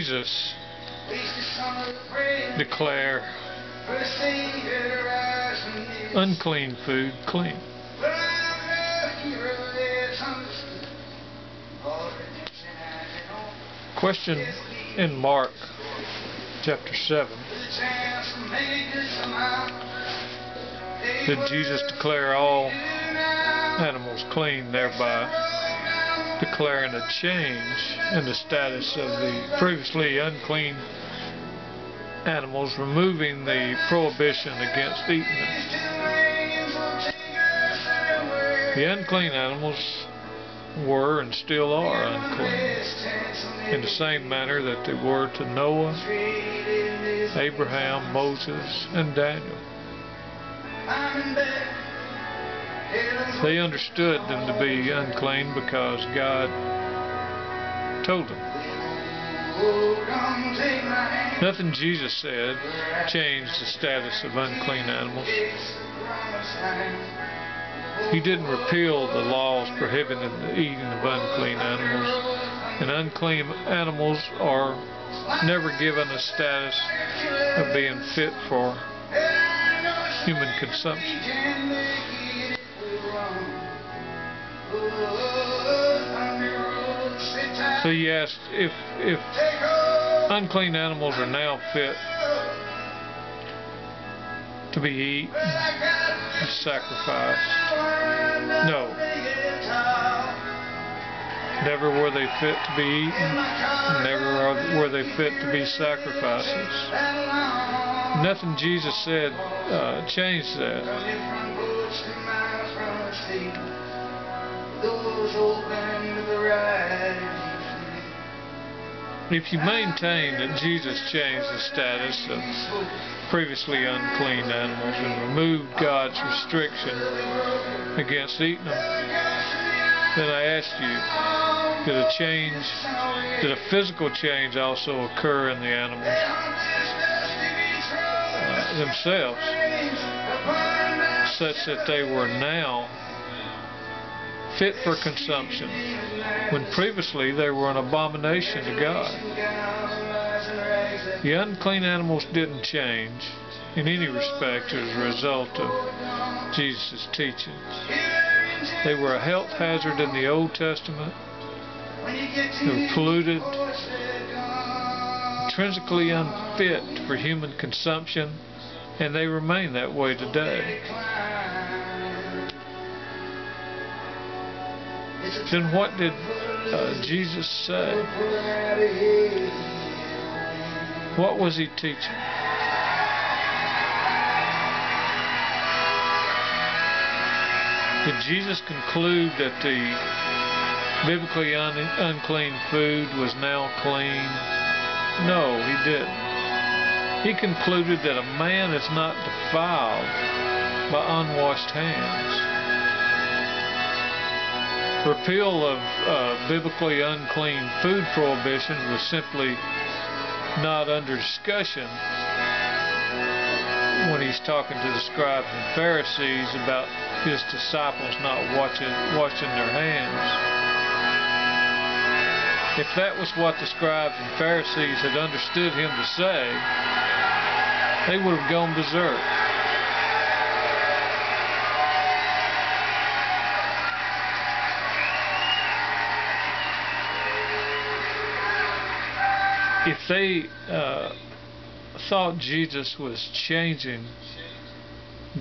Jesus declare unclean food clean? Question in Mark chapter 7. Did Jesus declare all animals clean, thereby declaring a change in the status of the previously unclean animals, removing the prohibition against eating them? The unclean animals were and still are unclean in the same manner that they were to Noah, Abraham, Moses, and Daniel. They understood them to be unclean because God told them. Nothing Jesus said changed the status of unclean animals. He didn't repeal the laws prohibiting the eating of unclean animals. And unclean animals are never given a status of being fit for human consumption. So you asked if if unclean animals are now fit to be eaten, sacrificed. No. Never were they fit to be eaten. Never were they fit to be sacrifices. Nothing Jesus said uh, changed that. If you maintain that Jesus changed the status of previously unclean animals and removed God's restriction against eating them, then I ask you, did a change, did a physical change also occur in the animals uh, themselves, such that they were now fit for consumption, when previously they were an abomination to God. The unclean animals didn't change in any respect as a result of Jesus' teachings. They were a health hazard in the Old Testament. They were polluted, intrinsically unfit for human consumption, and they remain that way today. Then what did uh, Jesus say? What was he teaching? Did Jesus conclude that the biblically un unclean food was now clean? No, he didn't. He concluded that a man is not defiled by unwashed hands. Repeal of uh, biblically unclean food prohibition was simply not under discussion when he's talking to the scribes and Pharisees about his disciples not watching, washing their hands. If that was what the scribes and Pharisees had understood him to say, they would have gone berserk. If they uh, thought Jesus was changing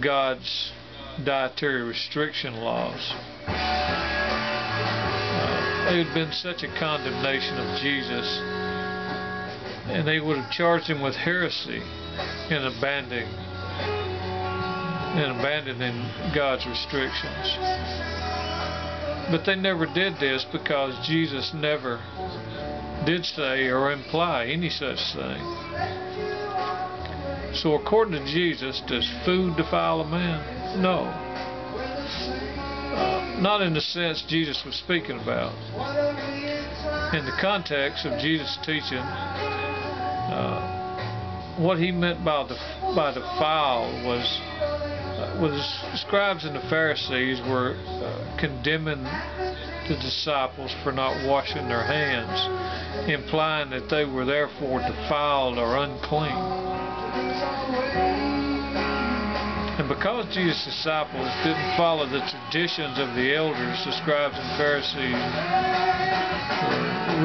God's dietary restriction laws. Uh, it had been such a condemnation of Jesus, and they would have charged him with heresy in abandoning in abandoning God's restrictions. But they never did this because Jesus never did say or imply any such thing. So according to Jesus, does food defile a man? No. Uh, not in the sense Jesus was speaking about. In the context of Jesus' teaching, uh, what he meant by the by defile was uh, was the scribes and the Pharisees were uh, condemning the disciples for not washing their hands, implying that they were therefore defiled or unclean. And because Jesus' disciples didn't follow the traditions of the elders, the scribes and Pharisees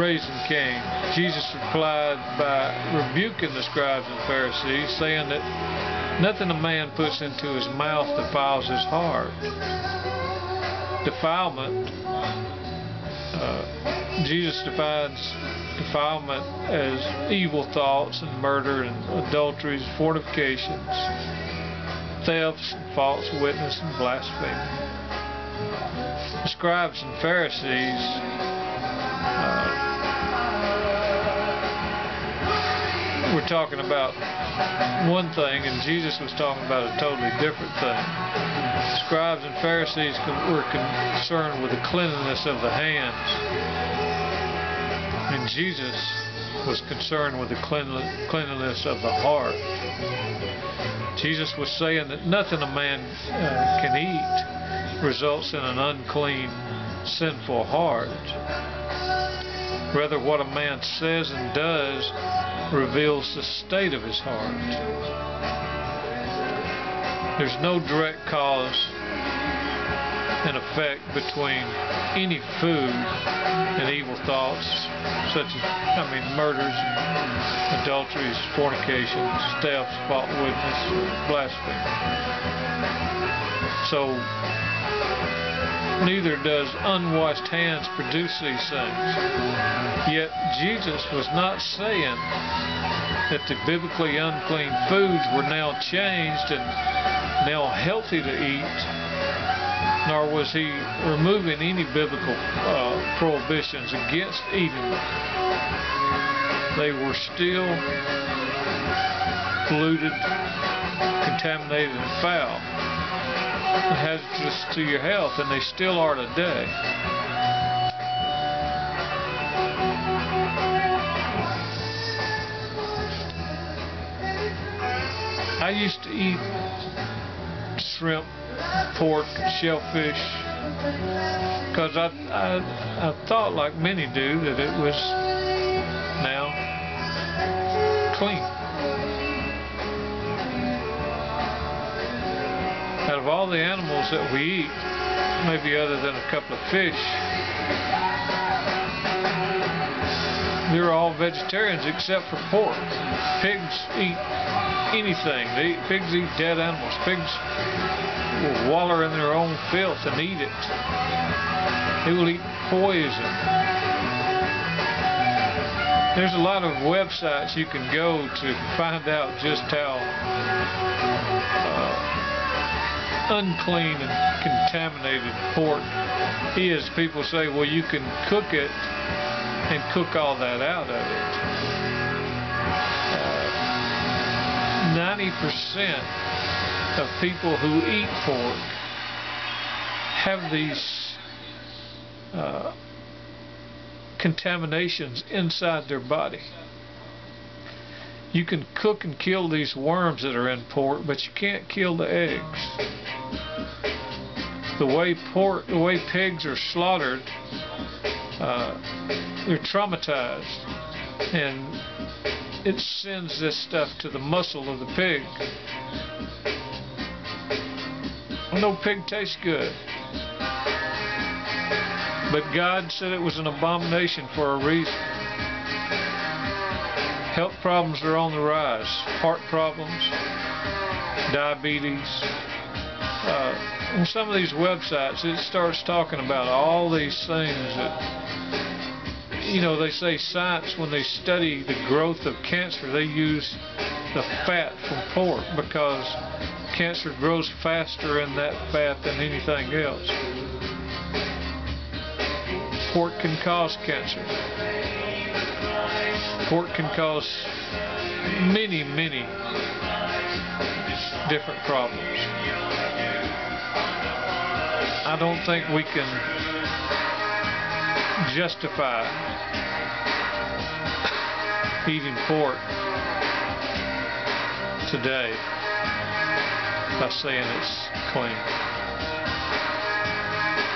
raising Cain, Jesus replied by rebuking the scribes and Pharisees, saying that nothing a man puts into his mouth defiles his heart. Defilement, uh, Jesus defines defilement as evil thoughts and murder and adulteries, fornications, thefts, and false witness, and blasphemy. The scribes and Pharisees uh, were talking about one thing, and Jesus was talking about a totally different thing. Scribes and Pharisees were concerned with the cleanliness of the hands, and Jesus was concerned with the cleanliness of the heart. Jesus was saying that nothing a man uh, can eat results in an unclean, sinful heart. Rather, what a man says and does reveals the state of his heart. There's no direct cause and effect between any food and evil thoughts, such as, I mean, murders, adulteries, fornications, thefts, false witness, blasphemy. So, neither does unwashed hands produce these things. Yet, Jesus was not saying that the biblically unclean foods were now changed and now healthy to eat nor was he removing any biblical uh, prohibitions against eating. They were still polluted, contaminated, and foul, hazardous to your health, and they still are today. I used to eat shrimp pork, shellfish, because I, I, I thought, like many do, that it was now clean. Out of all the animals that we eat, maybe other than a couple of fish, they're all vegetarians except for pork. Pigs eat anything. They pigs eat dead animals. Pigs will waller in their own filth and eat it. They will eat poison. There's a lot of websites you can go to find out just how uh, unclean and contaminated pork is. People say, well, you can cook it and cook all that out of it. 90% of people who eat pork have these uh, contaminations inside their body. You can cook and kill these worms that are in pork, but you can't kill the eggs. The way pork, the way pigs are slaughtered, uh, they're traumatized, and it sends this stuff to the muscle of the pig no pig tastes good. But God said it was an abomination for a reason. Health problems are on the rise. Heart problems, diabetes. Uh, on some of these websites, it starts talking about all these things that, you know, they say science, when they study the growth of cancer, they use the fat from pork because cancer grows faster in that fat than anything else. Pork can cause cancer. Pork can cause many, many different problems. I don't think we can justify eating pork today by saying it's clean.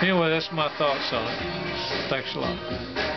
Anyway, that's my thoughts on it. Thanks a lot.